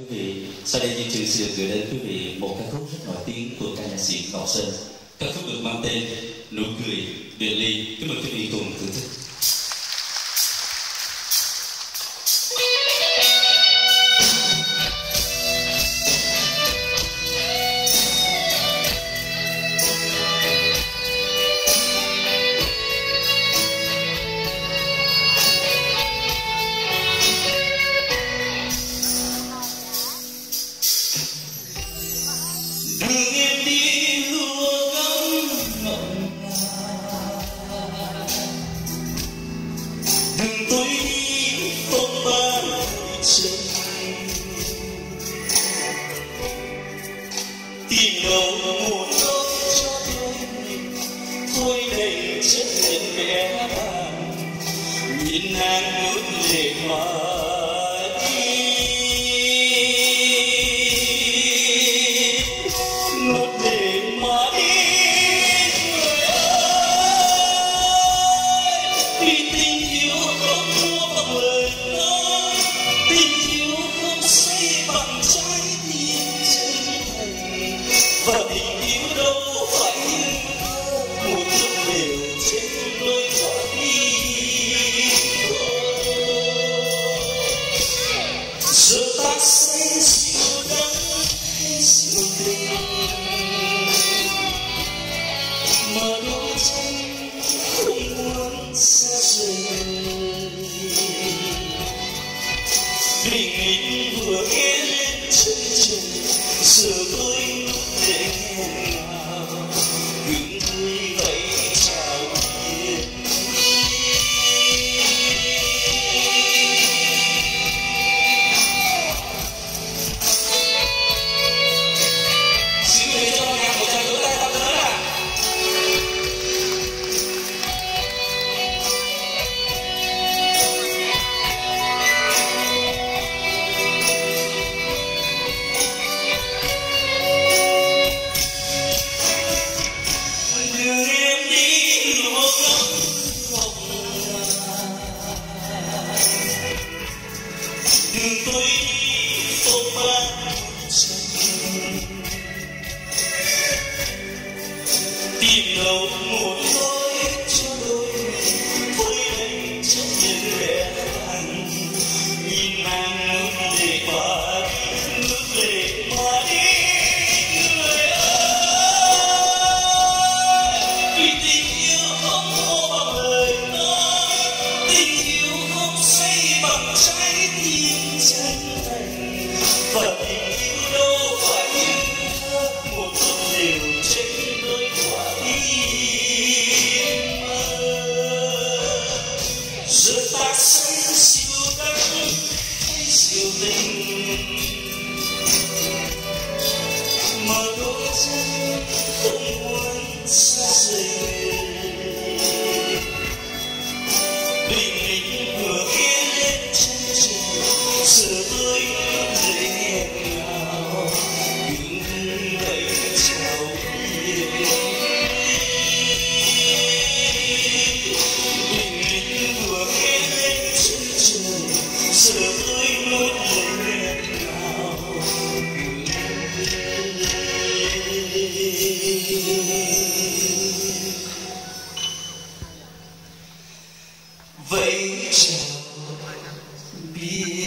quý vị. Sau đây chương trình sẽ gửi đến quý vị một ca khúc rất nổi tiếng của ca nhạc sĩ ngọc sơn. Ca khúc được mang tên nụ cười, biệt ly. Kính mời quý vị cùng thưởng thức. Tìm đâu một góc cho tôi thôi đầy chất lên bé vàng nhìn nàng nuốt lệ mà 明明和烟烟，真真是个。tìm đâu muốn fuck. Vem, Bia.